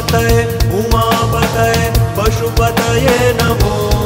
अम्बिकापतये उमापतये पशुपतये नमो।